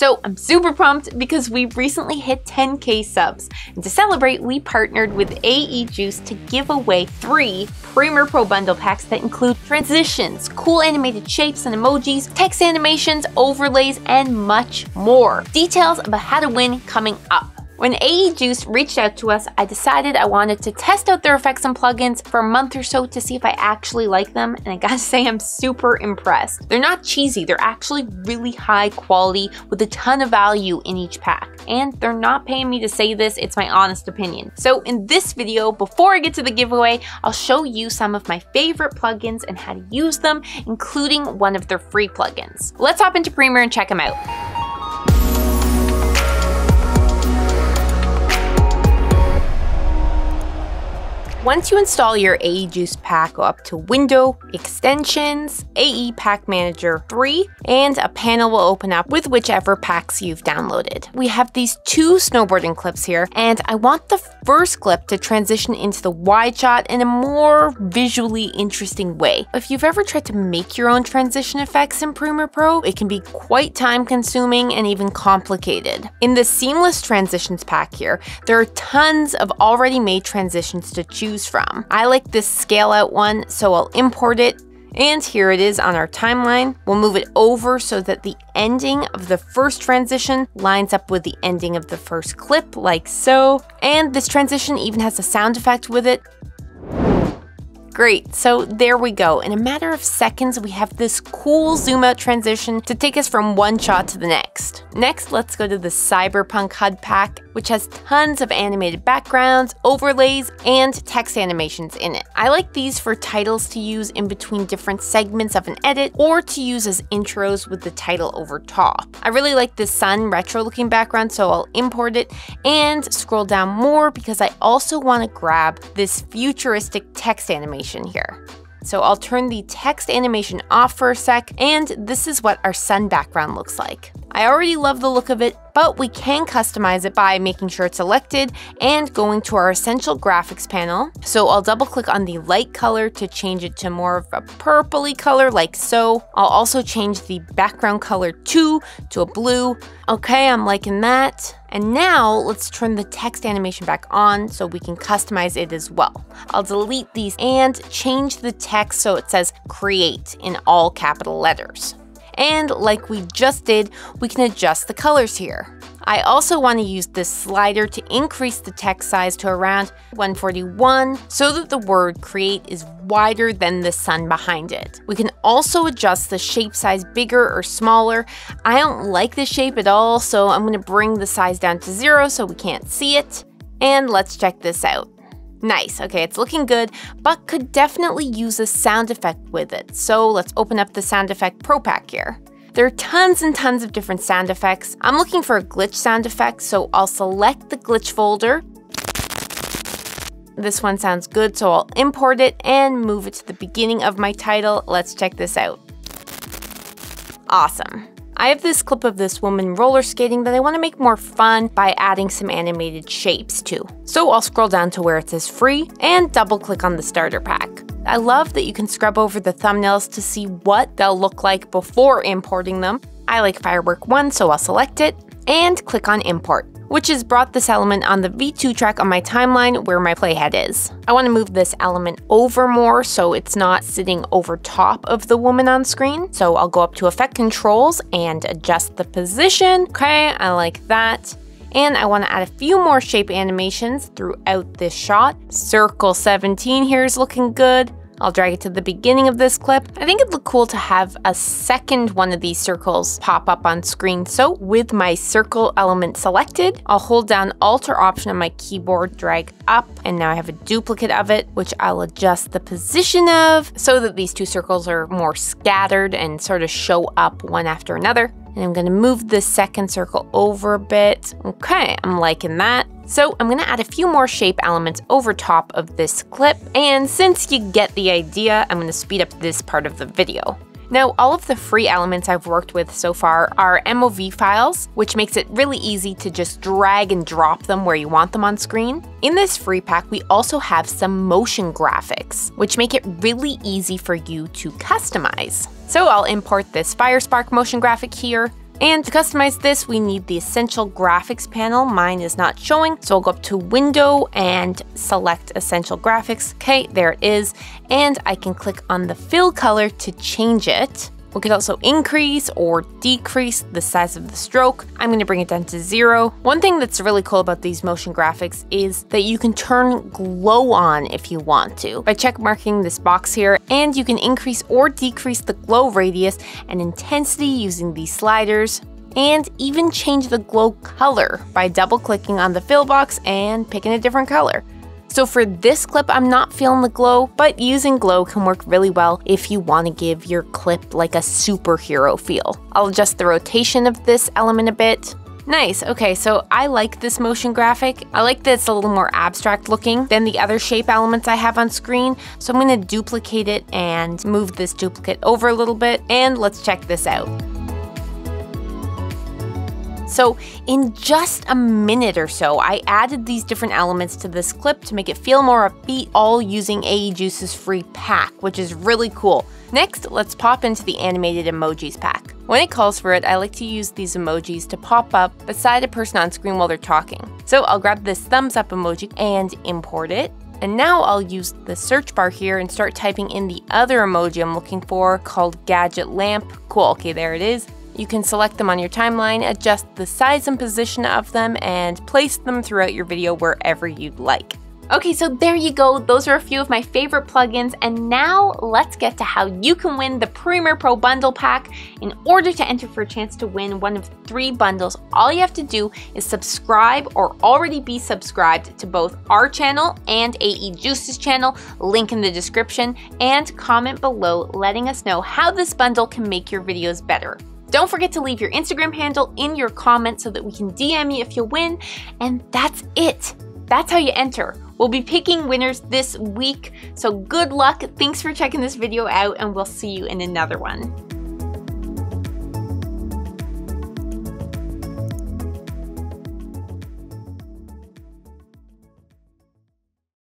So I'm super pumped because we recently hit 10k subs. And to celebrate, we partnered with AE Juice to give away three Premiere Pro bundle packs that include transitions, cool animated shapes and emojis, text animations, overlays, and much more. Details about how to win coming up. When AE Juice reached out to us, I decided I wanted to test out their effects and plugins for a month or so to see if I actually like them, and I gotta say I'm super impressed. They're not cheesy, they're actually really high quality with a ton of value in each pack. And they're not paying me to say this, it's my honest opinion. So in this video, before I get to the giveaway, I'll show you some of my favorite plugins and how to use them, including one of their free plugins. Let's hop into Premiere and check them out. Once you install your AE Juice pack, go up to Window, Extensions, AE Pack Manager 3, and a panel will open up with whichever packs you've downloaded. We have these two snowboarding clips here, and I want the first clip to transition into the wide shot in a more visually interesting way. If you've ever tried to make your own transition effects in Premiere Pro, it can be quite time consuming and even complicated. In the Seamless Transitions pack here, there are tons of already made transitions to choose choose from. I like this scale out one, so I'll import it and here it is on our timeline. We'll move it over so that the ending of the first transition lines up with the ending of the first clip, like so. And this transition even has a sound effect with it. Great, so there we go. In a matter of seconds, we have this cool zoom out transition to take us from one shot to the next. Next, let's go to the Cyberpunk HUD pack, which has tons of animated backgrounds, overlays, and text animations in it. I like these for titles to use in between different segments of an edit or to use as intros with the title over top. I really like this sun retro looking background, so I'll import it and scroll down more because I also want to grab this futuristic text animation here. So I'll turn the text animation off for a sec, and this is what our sun background looks like. I already love the look of it, but we can customize it by making sure it's selected and going to our essential graphics panel. So I'll double click on the light color to change it to more of a purpley color like so. I'll also change the background color to, to a blue. Okay, I'm liking that. And now let's turn the text animation back on so we can customize it as well. I'll delete these and change the text so it says create in all capital letters. And like we just did, we can adjust the colors here. I also want to use this slider to increase the text size to around 141 so that the word create is wider than the sun behind it. We can also adjust the shape size bigger or smaller. I don't like this shape at all, so I'm going to bring the size down to zero so we can't see it. And let's check this out. Nice, okay, it's looking good, but could definitely use a sound effect with it. So let's open up the sound effect pro pack here. There are tons and tons of different sound effects. I'm looking for a glitch sound effect, so I'll select the glitch folder. This one sounds good, so I'll import it and move it to the beginning of my title. Let's check this out. Awesome. I have this clip of this woman roller skating that I want to make more fun by adding some animated shapes to. So I'll scroll down to where it says free and double click on the starter pack. I love that you can scrub over the thumbnails to see what they'll look like before importing them. I like Firework 1 so I'll select it and click on import which has brought this element on the V2 track on my timeline where my playhead is. I want to move this element over more so it's not sitting over top of the woman on screen. So I'll go up to effect controls and adjust the position. Okay, I like that. And I want to add a few more shape animations throughout this shot. Circle 17 here is looking good. I'll drag it to the beginning of this clip. I think it'd look cool to have a second one of these circles pop up on screen. So with my circle element selected, I'll hold down Alt or Option on my keyboard, drag up, and now I have a duplicate of it, which I'll adjust the position of so that these two circles are more scattered and sort of show up one after another. And I'm gonna move the second circle over a bit. Okay, I'm liking that. So I'm gonna add a few more shape elements over top of this clip, and since you get the idea, I'm gonna speed up this part of the video. Now, all of the free elements I've worked with so far are MOV files, which makes it really easy to just drag and drop them where you want them on screen. In this free pack, we also have some motion graphics, which make it really easy for you to customize. So I'll import this Firespark motion graphic here, And to customize this, we need the Essential Graphics panel. Mine is not showing, so I'll go up to Window and select Essential Graphics. Okay, there it is. And I can click on the fill color to change it. We could also increase or decrease the size of the stroke. I'm going to bring it down to zero. One thing that's really cool about these motion graphics is that you can turn glow on if you want to by check marking this box here and you can increase or decrease the glow radius and intensity using these sliders and even change the glow color by double clicking on the fill box and picking a different color. So for this clip, I'm not feeling the glow, but using glow can work really well if you want to give your clip like a superhero feel. I'll adjust the rotation of this element a bit. Nice, okay, so I like this motion graphic. I like that it's a little more abstract looking than the other shape elements I have on screen. So I'm gonna duplicate it and move this duplicate over a little bit, and let's check this out. So in just a minute or so, I added these different elements to this clip to make it feel more upbeat, all using AE Juice's free pack, which is really cool. Next, let's pop into the animated emojis pack. When it calls for it, I like to use these emojis to pop up beside a person on screen while they're talking. So I'll grab this thumbs up emoji and import it. And now I'll use the search bar here and start typing in the other emoji I'm looking for called gadget lamp. Cool, okay, there it is. You can select them on your timeline, adjust the size and position of them, and place them throughout your video wherever you'd like. Okay, so there you go. Those are a few of my favorite plugins. And now let's get to how you can win the Premiere Pro Bundle Pack. In order to enter for a chance to win one of three bundles, all you have to do is subscribe or already be subscribed to both our channel and AE Juice's channel, link in the description, and comment below letting us know how this bundle can make your videos better. Don't forget to leave your Instagram handle in your comments so that we can DM you if you win. And that's it. That's how you enter. We'll be picking winners this week. So good luck. Thanks for checking this video out and we'll see you in another one.